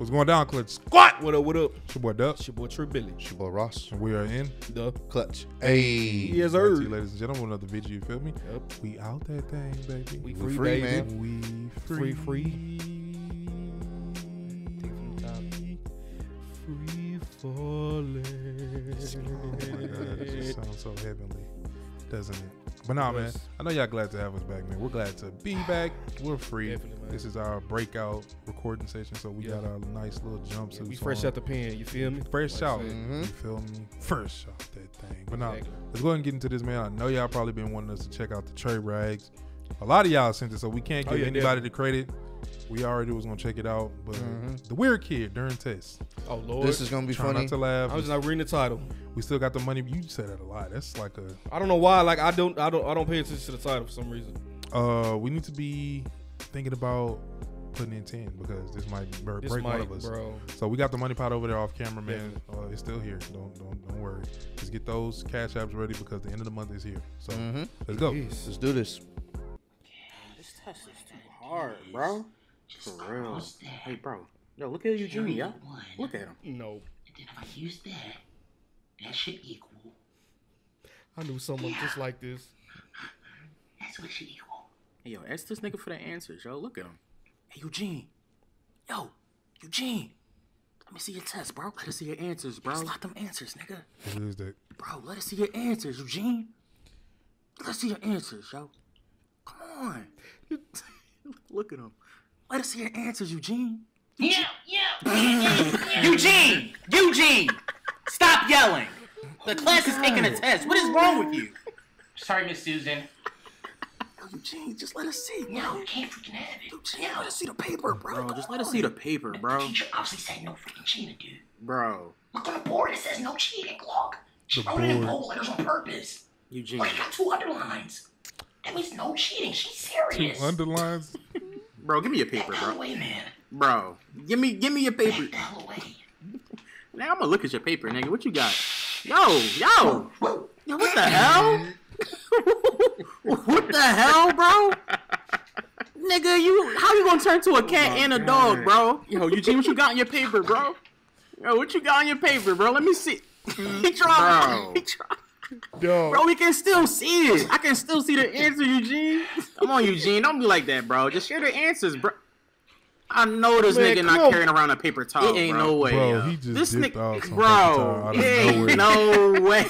What's going down, Clutch Squad? What up, what up? It's your boy Dub. It's your boy Trill Billy. It's your boy Ross. And we are in. The Clutch. Hey. Yes, Back to sir. you, ladies and gentlemen, another video, you feel me? Yep. We out that thing, baby. We We free, free, baby. man. We Free, free. free. Take from the top. Free falling. Oh my God, it just sounds so heavenly, doesn't it? But nah, man, I know y'all glad to have us back, man. We're glad to be back. We're free. This is our breakout recording session, so we Yeah. got our nice little jumpsuits. we fresh on. out the pen, you feel me? Fresh Like out. said. Mhm. You feel me? Fresh out that thing. But now, Exactly. let's go ahead and get into this, man. I know y'all probably been wanting us to check out the Tra Rags. A lot of y'all sent it, so we can't Oh, give yeah, anybody definitely. the credit. We already was gonna check it out, but Mhm. the weird kid during tests. Oh Lord. This is gonna be Try funny. not to laugh. I was not reading the title. we still got the money. You said that a lot. That's like a. I don't know why. Like I don't, I don't, I don't pay attention to the title for some reason. Uh, we need to be thinking about putting in ten because this might bur- This break one might, of us. bro. So we got the money pot over there off camera, man. Uh, it's still here. Don't don't don't worry. Just get those cash apps ready because the end of the month is here. So Mm-hmm. let's go. Jeez. Let's do this. This test is too hard, bro. For real. Hey, bro. Yo, look at Eugene, yeah. Look at him. No, And then if I use that, that should equal. I knew someone just like this. That's what should equal. Hey, yo, ask this nigga for the answers, yo. Look at him. Hey, Eugene. Yo, Eugene. Let me see your test, bro. Let us see your answers, bro. Slot them answers, nigga. Who is that? Bro, let us see your answers, Eugene. Let's see your answers, yo. Come on. Look at him. Let us see your answers, Eugene. Yeah, yeah. Eugene! Eugene! Stop yelling! The class is taking a test. What is wrong with you? Sorry, Miss Susan. Yo, Eugene, just let us see, bro. No, can't freaking have it. Eugene, let us see the paper, bro. Bro, just let us see the paper, bro. The Teacher obviously said no freaking cheating, dude. Bro. Look on the board, it says no cheating. Look. She wrote it in bold letters on purpose. Eugene. Look, it got two underlines. That means no cheating. She's Two underlines. Bro, give me your paper, the hell bro. away, man. Bro, give me give me your paper. Back the hell away. Now I'm gonna look at your paper, nigga. What you got? Yo, yo, yo, what the hell? what the hell, bro? Nigga, you how you gonna turn to a cat and a dog, bro? Yo, Eugene, what you got on your paper, bro? Yo, what you got on your paper, bro? Let me see. he tried. He tried. Yo, Bro, we can still see it. I can still see the answer, Eugene. Come on, Eugene. Don't be like that, bro. Just share the answers, bro. I know this Man, nigga not on. carrying around a paper towel. It ain't bro. no way. Bro, yo. he just this dipped nigga, out some bro. paper towel it ain't nowhere. no way,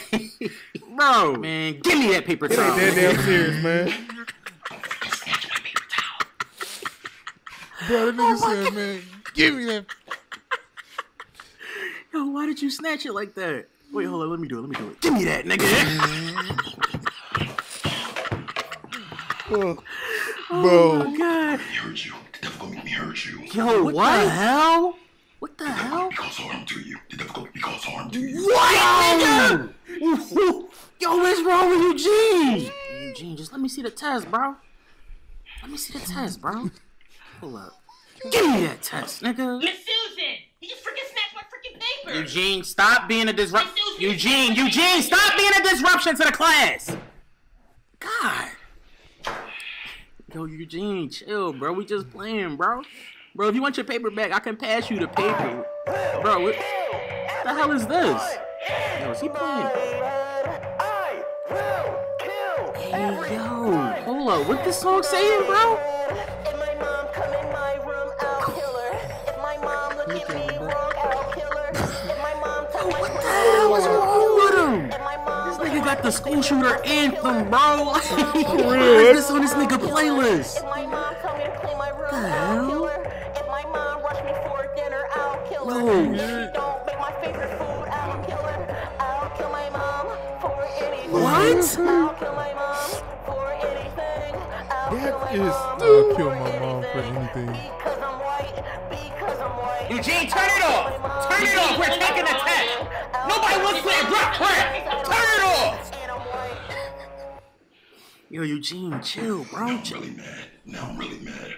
bro. Man, give me that paper it towel. ain't that damn serious, man. Just snatch oh my paper towel. Bro, the Oh nigga said, man, give me that. Yo, why did you snatch it like that? Wait, hold on. Let me do it. Let me do it. Give me that, nigga. Oh bro, oh my God. He hurt you. The devil gonna make me hurt you. Yo, what, the hell? What the hell? He cause harm to you. The devil gonna cause harm to you. What, nigga? Yo, what's wrong with Eugene? Eugene, just let me see the test, bro. Let me see the test, bro. Hold up. Give me that test, nigga. Miss Susan, you just freaking snatched my freaking paper. Eugene, stop being a disruption. Eugene, Eugene, stop being a disruption to the class. God. Yo, Eugene, chill, bro. We just playing, bro. Bro, if you want your paper back, I can pass you the paper. Bro, what the hell is this? Yo, is he playing? Hey, yo, hold up. What this song saying, bro? Got the school shooter anthem, bro. Why is this on this nigga playlist? If my mom come and clean my room, I'll kill her. If my mom rush me for dinner, I'll kill her. Yo. If she don't make my favorite food, I'll kill her. I'll kill my mom for anything. What? I'll kill my mom for anything. I'll kill my is mom I'll kill my mom for anything. Because I'm white. Because I'm white. Eugene, turn it off. Turn it off. We're taking a test. Nobody wants to drop crap. Yo, Eugene, chill, bro. I'm really mad. Now I'm really mad.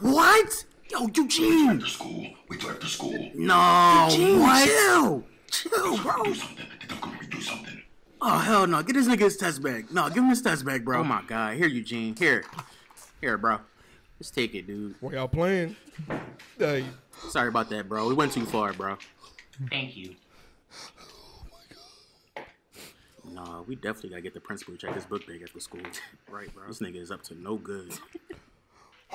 What? Yo, Eugene. After school, wait till after school. No. Eugene, what? Chill. Chill, bro. Do something. The devil gonna make something. Oh hell no! Get this nigga his test bag. No, give him his test bag, bro. Oh my god, here Eugene, here, here, bro. Let's take it, dude. Where y'all playing? Hey, Sorry about that, bro. We went too far, bro. Thank you. Nah, we definitely gotta get the principal to check his book bag after school. right, bro. This nigga is up to no good.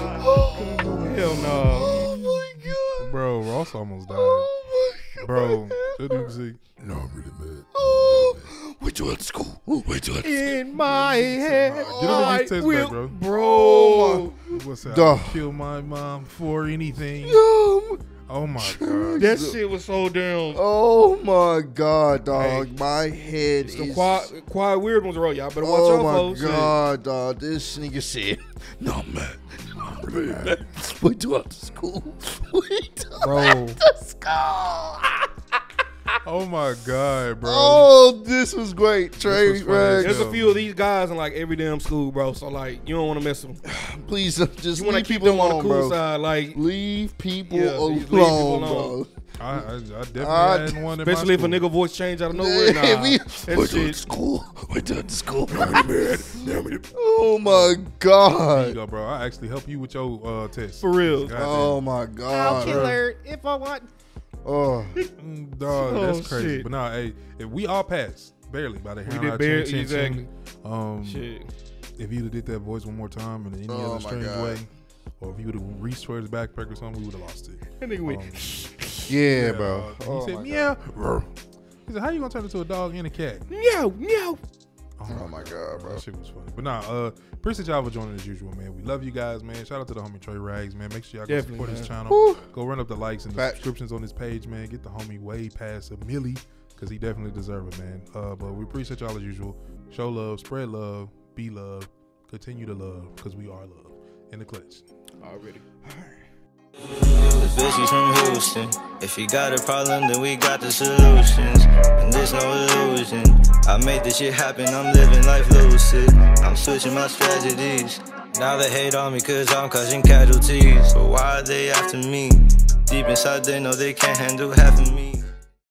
Hell no. Oh my god. Bro, Ross almost died. Oh my god. Bro, that dude see. No, I'm really mad. Oh, Wait till after school. Wait till after in my head. Get him in I will- back, bro. Bro. What's up? Duh. I'd kill my mom for anything. Um, Oh my god. that shit was so damn. Oh my god, dog. My head It's the is. quiet, quiet weird ones roll. Y'all better watch Oh out, my folks. god, dog. This nigga said, No, I'm mad. I'm really mad. Wait till after school. We do Bro. after school. Oh my god, bro. Oh, this was great. Trey, was funny There's a few of these guys in like every damn school, bro. So like, you don't want to mess with them. Please just You want to leave keep people on the alone, cool bro. side, like Leave people Yeah, alone, leave people alone. bro. I, I, I definitely I- had one in my especially if a nigga voice change out of nowhere. Nah, We- that Wait till after shit. school. Wait till after school. I'm really mad. Now I'm really Oh my There you god. go, bro. I actually help you with your uh, test. For real. Goddamn. Oh my god. her if I want. Oh, Mm, Dog, Oh, that's crazy. shit. But nah, hey, if we all passed barely by the We did barely- chin, chin, exactly. Um, Shit. If you'd have did that voice one more time in any Oh other strange God. way, or if you would have reached for his backpack or something, we would have lost it. That nigga went. Um, yeah, bro. dog. Oh he said, meow. god. He said, how you gonna turn into a dog and a cat? Meow, meow. Oh my god, bro. That shit was funny. But nah, uh, appreciate y'all for joining as usual, man. We love you guys, man. Shout out to the homie Tra Rags, man. Make sure y'all go Definitely, support his channel. Woo. Go run up the likes and the Facts. subscriptions on his page, man. Get the homie way past a milli, because he definitely deserves it, man. Uh, but we appreciate y'all as usual. Show love, spread love, be love, continue to love, because we are love. In the clutch. Already. The bitch is from Houston. If you got a problem, then we got the solutions. And there's no illusion. I made this shit happen, I'm living life lucid. I'm switching my strategies. Now they hate on me cause I'm causing casualties. But why are they after me? Deep inside, they know they can't handle half of me.